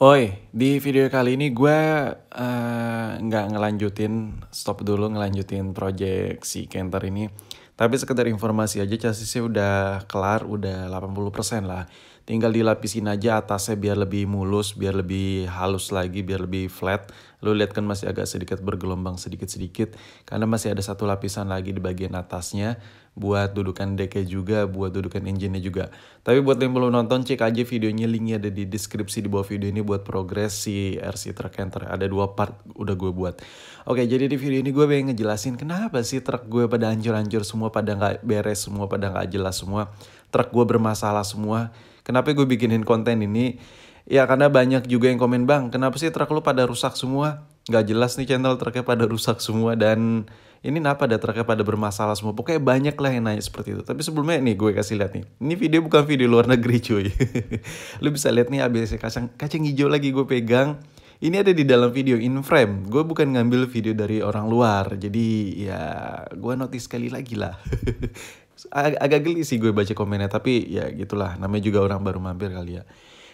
Oi, di video kali ini gue uh, nggak ngelanjutin, stop dulu ngelanjutin project si Kenter ini. Tapi sekedar informasi aja chassisnya udah kelar, udah 80% lah. Tinggal dilapisin aja atasnya biar lebih mulus, biar lebih halus lagi, biar lebih flat. Lu lihat kan masih agak sedikit bergelombang sedikit-sedikit. Karena masih ada satu lapisan lagi di bagian atasnya. Buat dudukan decknya juga, buat dudukan engine-nya juga. Tapi buat yang belum nonton, cek aja videonya, linknya ada di deskripsi di bawah video ini buat progres si RC Truck Canter. Ada dua part udah gue buat. Oke, jadi di video ini gue pengen ngejelasin kenapa sih truk gue pada hancur-hancur semua, pada nggak beres semua, pada nggak jelas semua. Truk gue bermasalah semua Kenapa gue bikinin konten ini? Ya karena banyak juga yang komen bang, kenapa sih truk lu pada rusak semua? Gak jelas nih channel truknya pada rusak semua dan ini kenapa ada truknya pada bermasalah semua? Pokoknya banyak lah yang nanya seperti itu. Tapi sebelumnya nih gue kasih lihat nih. Ini video bukan video luar negeri cuy. lu bisa lihat nih ABC kacang kacang hijau lagi gue pegang. Ini ada di dalam video in frame. Gue bukan ngambil video dari orang luar. Jadi ya gue notice sekali lagi lah. Ag agak geli sih gue baca komennya tapi ya gitulah namanya juga orang baru mampir kali ya.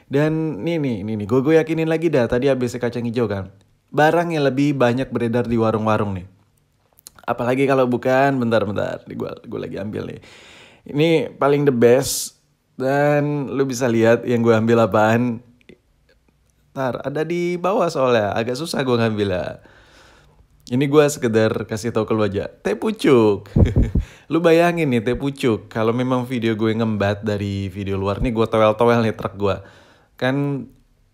Dan nih nih nih nih gue gue yakinin lagi dah tadi ABC kacang hijau kan. Barang yang lebih banyak beredar di warung-warung nih. Apalagi kalau bukan bentar-bentar gue gue lagi ambil nih. Ini paling the best dan lu bisa lihat yang gue ambil apaan. Ntar ada di bawah soalnya agak susah gue ngambil ya ini gue sekedar kasih tau ke lu aja. Teh pucuk. lu bayangin nih teh pucuk. Kalau memang video gue ngembat dari video luar nih gue towel-towel nih truk gue. Kan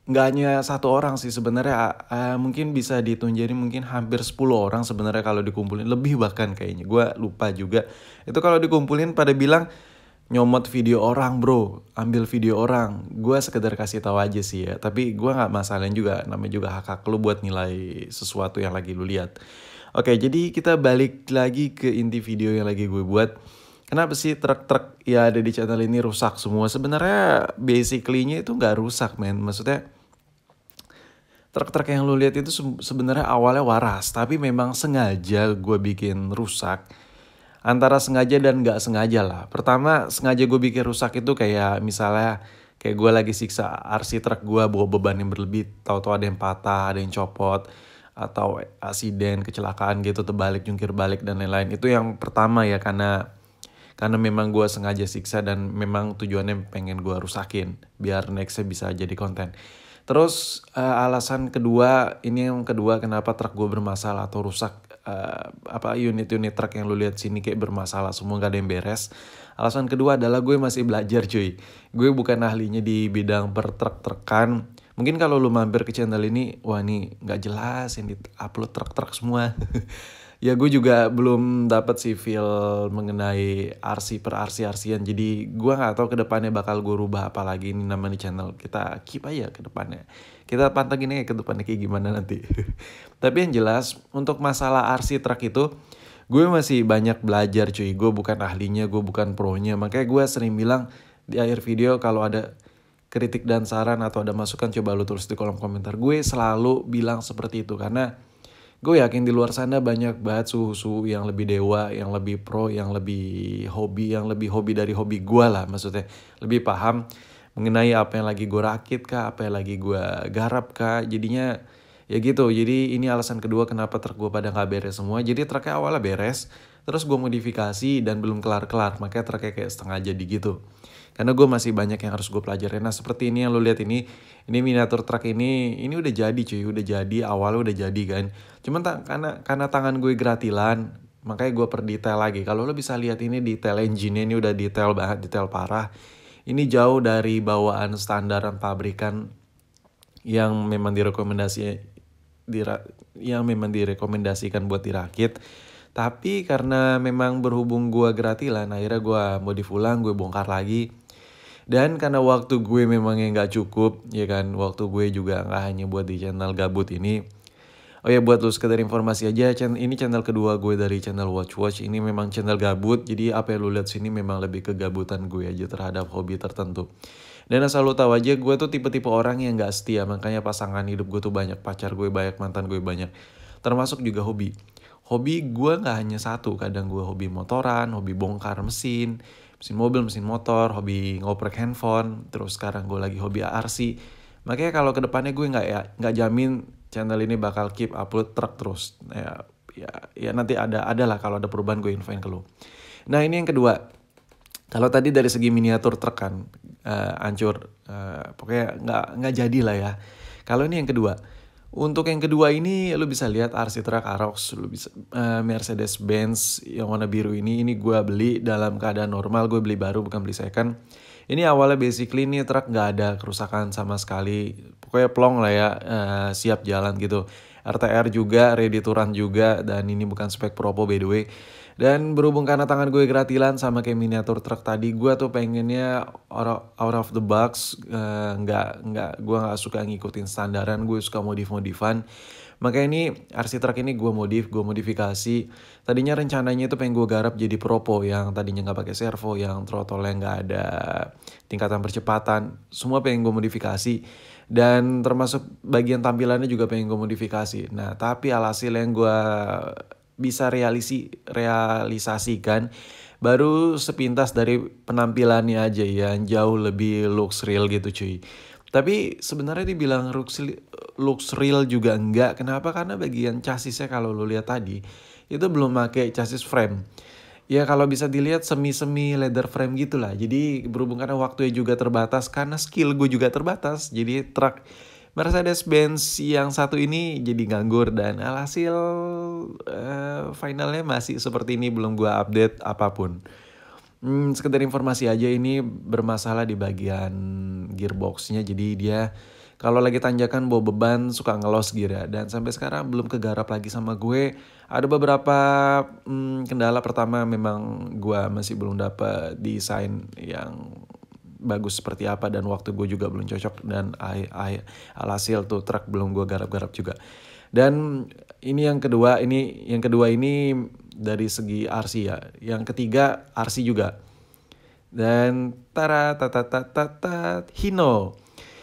nggak hanya satu orang sih sebenarnya uh, mungkin bisa dihitung mungkin hampir 10 orang sebenarnya kalau dikumpulin lebih bahkan kayaknya gue lupa juga itu kalau dikumpulin pada bilang nyomot video orang bro. Ambil video orang. Gue sekedar kasih tahu aja sih ya. Tapi gue nggak masalahin juga. Namanya juga hak hak lu buat nilai sesuatu yang lagi lu lihat. Oke jadi kita balik lagi ke inti video yang lagi gue buat. Kenapa sih truk-truk ya ada di channel ini rusak semua? Sebenarnya basically-nya itu nggak rusak men. Maksudnya truk-truk yang lu lihat itu sebenarnya awalnya waras. Tapi memang sengaja gue bikin rusak antara sengaja dan nggak sengaja lah. Pertama sengaja gue bikin rusak itu kayak misalnya kayak gue lagi siksa RC truk gue bawa beban yang berlebih, tahu-tahu ada yang patah, ada yang copot atau asiden, kecelakaan gitu terbalik, jungkir balik dan lain-lain. Itu yang pertama ya karena karena memang gue sengaja siksa dan memang tujuannya pengen gue rusakin biar nextnya bisa jadi konten. Terus uh, alasan kedua ini yang kedua kenapa truk gue bermasalah atau rusak uh, apa unit-unit truk yang lu lihat sini kayak bermasalah semua gak ada yang beres. Alasan kedua adalah gue masih belajar cuy. Gue bukan ahlinya di bidang per truk-trukan. Mungkin kalau lu mampir ke channel ini, wah ini nggak jelas yang di upload truk-truk semua. ya gue juga belum dapat sih feel mengenai RC per RC RCan jadi gue nggak tahu ke depannya bakal gue rubah apa lagi. Ini namanya channel kita keep aja ke depannya. Kita pantengin aja ke depannya kayak gimana nanti. Tapi yang jelas untuk masalah RC truck itu gue masih banyak belajar cuy. Gue bukan ahlinya gue bukan pro nya makanya gue sering bilang di akhir video kalau ada kritik dan saran atau ada masukan coba lu tulis di kolom komentar. Gue selalu bilang seperti itu karena gue yakin di luar sana banyak banget suhu-suhu yang lebih dewa, yang lebih pro, yang lebih hobi, yang lebih hobi dari hobi gue lah maksudnya. Lebih paham mengenai apa yang lagi gue rakit kah, apa yang lagi gue garap kah. Jadinya ya gitu, jadi ini alasan kedua kenapa truk gue pada nggak beres semua. Jadi truknya awalnya beres, terus gue modifikasi dan belum kelar-kelar, makanya truknya kayak setengah jadi gitu karena gue masih banyak yang harus gue pelajari nah seperti ini yang lo lihat ini ini miniatur truck ini ini udah jadi cuy. Udah jadi awalnya udah jadi kan. Cuman tak karena karena tangan gue gratilan makanya gue per detail lagi. Kalau lo bisa lihat ini detail engine ini udah detail banget detail parah. Ini jauh dari bawaan standaran pabrikan yang memang direkomendasi dira, yang memang direkomendasikan buat dirakit. Tapi karena memang berhubung gue gratilan akhirnya gue modif ulang gue bongkar lagi dan karena waktu gue memang yang gak cukup, ya kan, waktu gue juga gak hanya buat di channel gabut ini. Oh ya buat lu sekedar informasi aja, ini channel kedua gue dari channel Watch Watch. Ini memang channel gabut, jadi apa yang lu lihat sini memang lebih kegabutan gue aja terhadap hobi tertentu. Dan asal lu tahu aja, gue tuh tipe-tipe orang yang gak setia, makanya pasangan hidup gue tuh banyak, pacar gue banyak, mantan gue banyak. Termasuk juga hobi. Hobi gue gak hanya satu, kadang gue hobi motoran, hobi bongkar mesin, mesin mobil, mesin motor, hobi ngoprek handphone, terus sekarang gue lagi hobi RC. Makanya kalau ke depannya gue nggak ya nggak jamin channel ini bakal keep upload truk terus. Ya, ya, ya nanti ada ada lah kalau ada perubahan gue infoin ke lo. Nah ini yang kedua. Kalau tadi dari segi miniatur truk kan uh, hancur, uh, pokoknya nggak nggak jadi lah ya. Kalau ini yang kedua, untuk yang kedua ini lu bisa lihat RC Truck Arox, lu bisa uh, Mercedes Benz yang warna biru ini ini gue beli dalam keadaan normal, gue beli baru bukan beli second. Ini awalnya basically ini truk nggak ada kerusakan sama sekali, pokoknya plong lah ya, uh, siap jalan gitu. RTR juga, ready to run juga, dan ini bukan spek Propo by the way. Dan berhubung karena tangan gue gratilan sama kayak miniatur truk tadi, gue tuh pengennya out of the box, uh, nggak nggak gue nggak suka ngikutin standaran, gue suka modif-modifan. Makanya ini RC Truck ini gue modif, gue modifikasi. Tadinya rencananya itu pengen gue garap jadi Propo yang tadinya nggak pakai servo, yang throttle-nya nggak ada tingkatan percepatan. Semua pengen gue modifikasi. Dan termasuk bagian tampilannya juga pengen gue modifikasi. Nah tapi alhasil yang gue bisa realisi realisasikan baru sepintas dari penampilannya aja ya jauh lebih looks real gitu cuy. Tapi sebenarnya dibilang looks looks real juga enggak. Kenapa? Karena bagian chassisnya kalau lu lihat tadi itu belum pakai chassis frame. Ya kalau bisa dilihat semi-semi leather frame gitulah. Jadi berhubung karena waktunya juga terbatas karena skill gue juga terbatas. Jadi truk Mercedes-Benz yang satu ini jadi nganggur dan alhasil uh, finalnya masih seperti ini belum gua update apa pun. Hmm, sekedar informasi aja ini bermasalah di bagian gearboxnya. Jadi dia kalau lagi tanjakan bawa beban suka ngelos ya. Dan sampai sekarang belum kegarap lagi sama gue. Ada beberapa hmm, kendala pertama memang gue masih belum dapat desain yang bagus seperti apa dan waktu gue juga belum cocok dan I, I, alhasil tuh truk belum gue garap-garap juga. Dan ini yang kedua ini yang kedua ini dari segi RC ya. Yang ketiga RC juga. Dan tara tata tata tata Hino.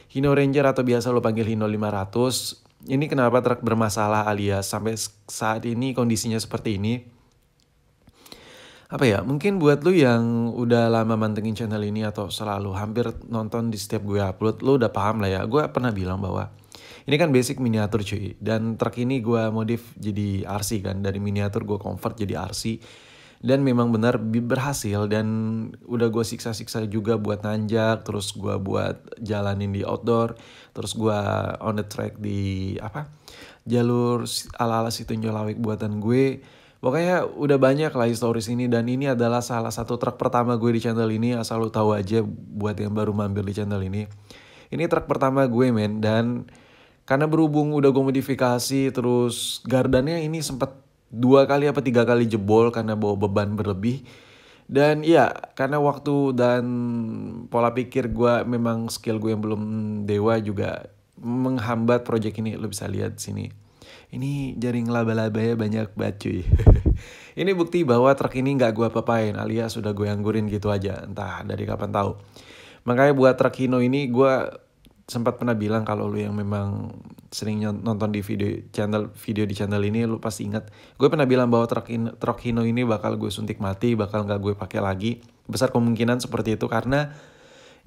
Hino Ranger atau biasa lo panggil Hino 500 ini kenapa truk bermasalah alias sampai saat ini kondisinya seperti ini apa ya mungkin buat lu yang udah lama mantengin channel ini atau selalu hampir nonton di setiap gue upload lu udah paham lah ya. Gue pernah bilang bahwa ini kan basic miniatur cuy dan truk ini gue modif jadi RC kan. Dari miniatur gue convert jadi RC dan memang benar berhasil. Dan udah gue siksa-siksa juga buat nanjak terus gue buat jalanin di outdoor terus gue on the track di apa jalur ala-ala situ nyolawik buatan gue Pokoknya udah banyak lah stories ini dan ini adalah salah satu truk pertama gue di channel ini asal lu tahu aja buat yang baru mampir di channel ini. Ini truk pertama gue men dan karena berhubung udah gue modifikasi terus gardannya ini sempat dua kali apa tiga kali jebol karena bawa beban berlebih. Dan ya karena waktu dan pola pikir gue memang skill gue yang belum dewa juga menghambat project ini lo bisa lihat sini ini jaring laba-labanya banyak banget cuy. ini bukti bahwa truk ini nggak gue papain alias sudah gue anggurin gitu aja. Entah dari kapan tahu. Makanya buat truk Hino ini gue sempat pernah bilang kalau lu yang memang sering nonton di video channel video di channel ini lu pasti ingat gue pernah bilang bahwa truk in, truk Hino ini bakal gue suntik mati bakal nggak gue pakai lagi besar kemungkinan seperti itu karena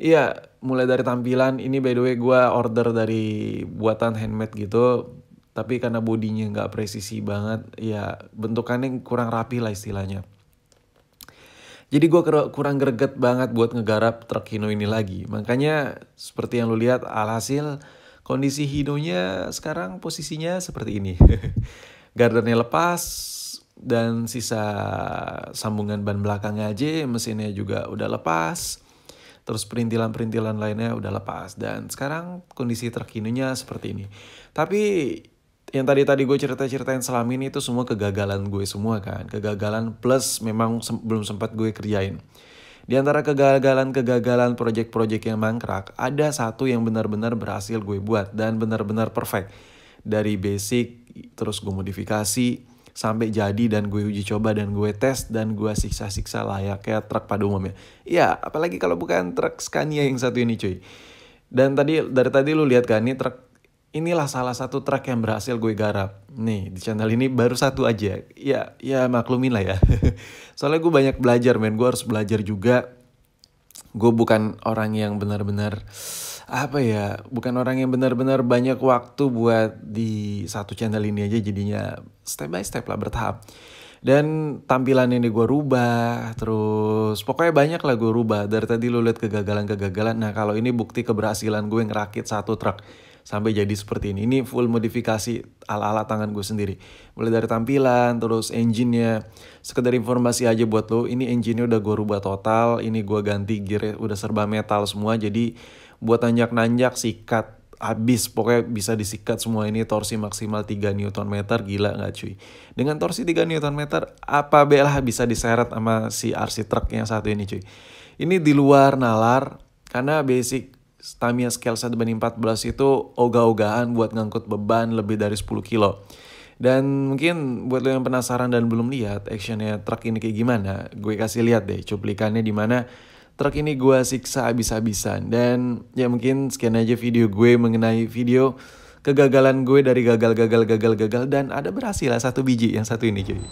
Iya, mulai dari tampilan ini by the way gue order dari buatan handmade gitu tapi karena bodinya nggak presisi banget ya bentukannya kurang rapi lah istilahnya. Jadi gue kurang greget banget buat ngegarap truk Hino ini lagi. Makanya seperti yang lu lihat alhasil kondisi Hinonya sekarang posisinya seperti ini. Gardennya lepas dan sisa sambungan ban belakangnya aja mesinnya juga udah lepas. Terus perintilan-perintilan lainnya udah lepas. Dan sekarang kondisi truk Hinonya seperti ini. Tapi yang tadi tadi gue cerita ceritain selama ini itu semua kegagalan gue semua kan kegagalan plus memang sem belum sempat gue kerjain di antara kegagalan-kegagalan project-project yang mangkrak ada satu yang benar-benar berhasil gue buat dan benar-benar perfect dari basic terus gue modifikasi sampai jadi dan gue uji coba dan gue tes dan gue siksa-siksa layak kayak truk pada umumnya. Iya, apalagi kalau bukan truk Scania yang satu ini cuy. Dan tadi dari tadi lu lihat kan ini truk inilah salah satu track yang berhasil gue garap. Nih, di channel ini baru satu aja. Ya, ya maklumin lah ya. Soalnya gue banyak belajar, men. Gue harus belajar juga. Gue bukan orang yang benar-benar apa ya bukan orang yang benar-benar banyak waktu buat di satu channel ini aja jadinya step by step lah bertahap dan tampilan ini gue rubah terus pokoknya banyak lah gue rubah dari tadi lu lihat kegagalan-kegagalan nah kalau ini bukti keberhasilan gue ngerakit satu truk sampai jadi seperti ini. Ini full modifikasi ala-ala tangan gue sendiri. Mulai dari tampilan terus engine-nya. Sekedar informasi aja buat lo ini engine-nya udah gue rubah total ini gue ganti gear udah serba metal semua. Jadi buat nanjak-nanjak sikat habis. Pokoknya bisa disikat semua ini torsi maksimal 3 Newton meter. Gila nggak cuy? Dengan torsi 3 Newton meter apa belah bisa diseret sama si RC truck yang satu ini cuy? Ini di luar nalar karena basic Tamiya scale 1 banding 14 itu ogah-ogahan buat ngangkut beban lebih dari 10 kilo. Dan mungkin buat lo yang penasaran dan belum lihat actionnya truk ini kayak gimana gue kasih lihat deh cuplikannya di mana truk ini gue siksa habis-habisan. Dan ya mungkin sekian aja video gue mengenai video kegagalan gue dari gagal gagal gagal gagal dan ada berhasil lah satu biji yang satu ini cuy